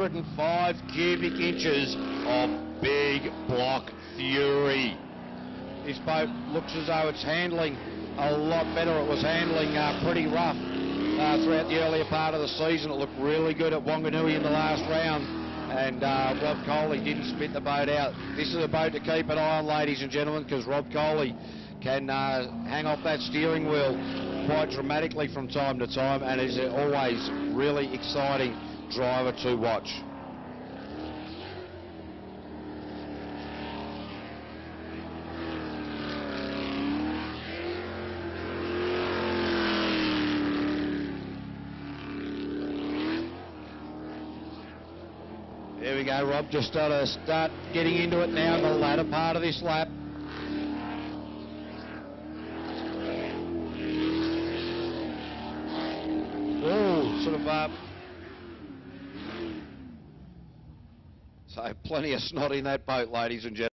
105 cubic inches of big block fury. This boat looks as though it's handling a lot better. It was handling uh, pretty rough uh, throughout the earlier part of the season. It looked really good at Wanganui in the last round. And uh, Rob Coley didn't spit the boat out. This is a boat to keep an eye on, ladies and gentlemen, because Rob Coley can uh, hang off that steering wheel quite dramatically from time to time and is always really exciting driver to watch. There we go, Rob. Just got to start getting into it now in the latter part of this lap. Oh, sort of uh, so plenty of snot in that boat, ladies and gentlemen.